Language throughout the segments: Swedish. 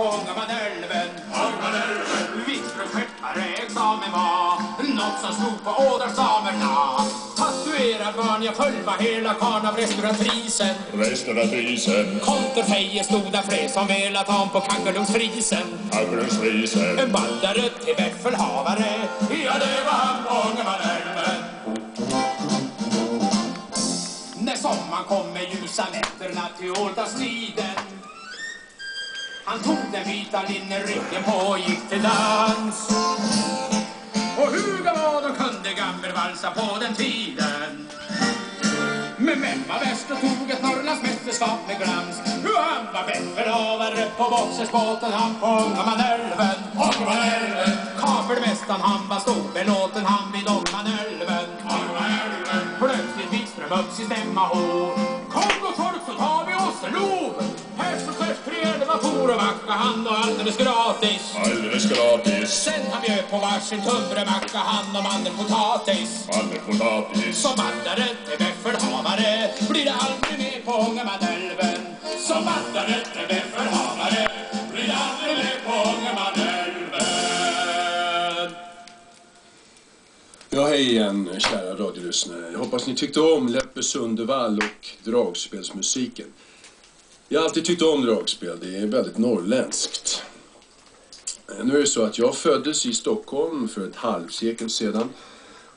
Ångermanälven. Wikström skeppare examen var något som stod på ådersamerna. Tatuerad var jag fölva hela karn av restauratrisen. Restauratrisen, Konterfeje stod där fler som velat ha på Kaggelungsfrisen. Aggrensfrisen, En bandare till befälhavare, ja det var han Ångermanälven. När sommaren kom med ljusa nätterna till ålderstriden han tog den vita linneryggen på och gick till dans. Och huga vad de kunde gammelvalsa på den tiden. Men vem var bäst och tog ett Norrlandsmästerskap med glans? Jo, han var befälhavare på boxersbåten han på Ångermanälven Ångermanälven Kabelmästaren han var storbelåten han vid Ångermanälven Plötsligt fick Ström upp sin stämma hår. Han och alldeles gratis alldeles gratis. Sen han bjöd på varsin tunnbrödmacka han och mandelpotatis Mandelpotatis, som till befälhavare blir det aldrig mer på Ångermanälven. Som till befälhavare blir det aldrig mer på Ångermanälven. Ja, hej igen kära radiolyssnare. Jag hoppas ni tyckte om Leppe Sundevall och dragspelsmusiken. Jag har alltid tyckt om dragspel, det är väldigt norrländskt. Eh, nu är det så att jag föddes i Stockholm för ett halvsekel sedan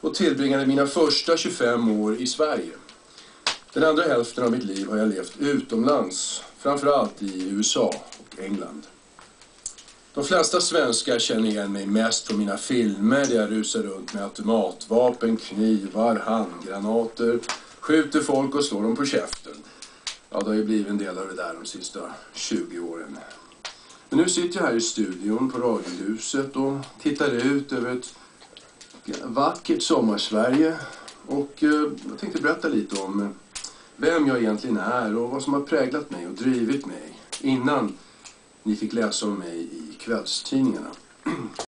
och tillbringade mina första 25 år i Sverige. Den andra hälften av mitt liv har jag levt utomlands, framförallt i USA och England. De flesta svenskar känner igen mig mest från mina filmer där jag rusar runt med automatvapen, knivar, handgranater, skjuter folk och slår dem på käften. Ja, det har ju blivit en del av det där de sista 20 åren. Men nu sitter jag här i studion på Radiohuset och tittar ut över ett vackert sommarsverige. Och eh, jag tänkte berätta lite om vem jag egentligen är och vad som har präglat mig och drivit mig innan ni fick läsa om mig i kvällstidningarna.